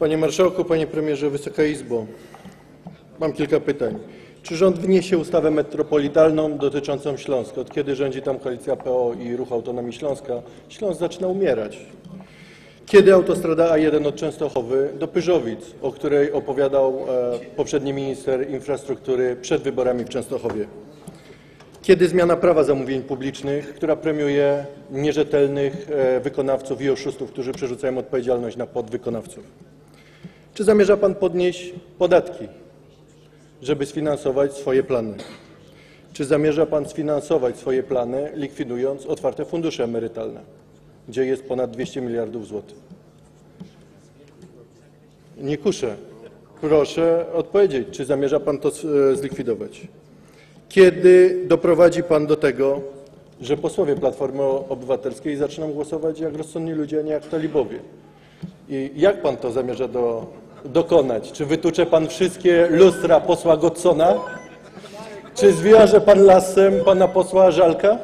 Panie Marszałku, Panie Premierze, Wysoka Izbo. Mam kilka pytań. Czy rząd wniesie ustawę metropolitalną dotyczącą Śląska? Od kiedy rządzi tam koalicja PO i Ruch Autonomii Śląska, Śląsk zaczyna umierać. Kiedy autostrada A1 od Częstochowy do Pyżowic, o której opowiadał e, poprzedni minister infrastruktury przed wyborami w Częstochowie? Kiedy zmiana prawa zamówień publicznych, która premiuje nierzetelnych e, wykonawców i oszustów, którzy przerzucają odpowiedzialność na podwykonawców? Czy zamierza Pan podnieść podatki, żeby sfinansować swoje plany? Czy zamierza Pan sfinansować swoje plany, likwidując otwarte fundusze emerytalne, gdzie jest ponad 200 miliardów złotych? Nie kuszę. Proszę odpowiedzieć, czy zamierza Pan to e, zlikwidować? Kiedy doprowadzi Pan do tego, że posłowie Platformy Obywatelskiej zaczną głosować jak rozsądni ludzie, a nie jak talibowie? I jak Pan to zamierza do, dokonać? Czy wytucze Pan wszystkie lustra posła Godsona? Czy zwiąże Pan lasem Pana posła Żalka?